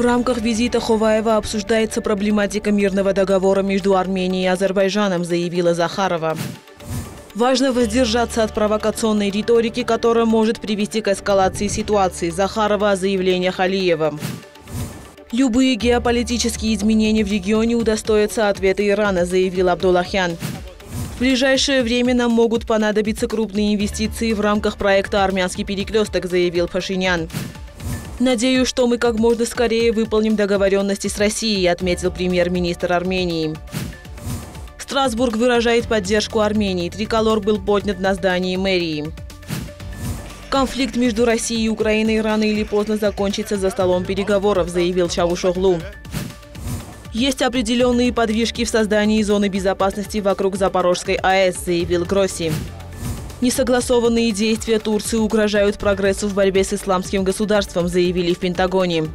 В рамках визита Ховаева обсуждается проблематика мирного договора между Арменией и Азербайджаном, заявила Захарова. Важно воздержаться от провокационной риторики, которая может привести к эскалации ситуации. Захарова о заявлениях Алиева. Любые геополитические изменения в регионе удостоятся ответа Ирана, заявил Абдуллахян. В ближайшее время нам могут понадобиться крупные инвестиции в рамках проекта «Армянский перекресток», заявил Пашинян. «Надеюсь, что мы как можно скорее выполним договоренности с Россией», отметил премьер-министр Армении. Страсбург выражает поддержку Армении. Триколор был поднят на здании мэрии. Конфликт между Россией и Украиной рано или поздно закончится за столом переговоров, заявил Чавушоглу. Есть определенные подвижки в создании зоны безопасности вокруг Запорожской АЭС, заявил Гросси. Несогласованные действия Турции угрожают прогрессу в борьбе с исламским государством, заявили в Пентагоне.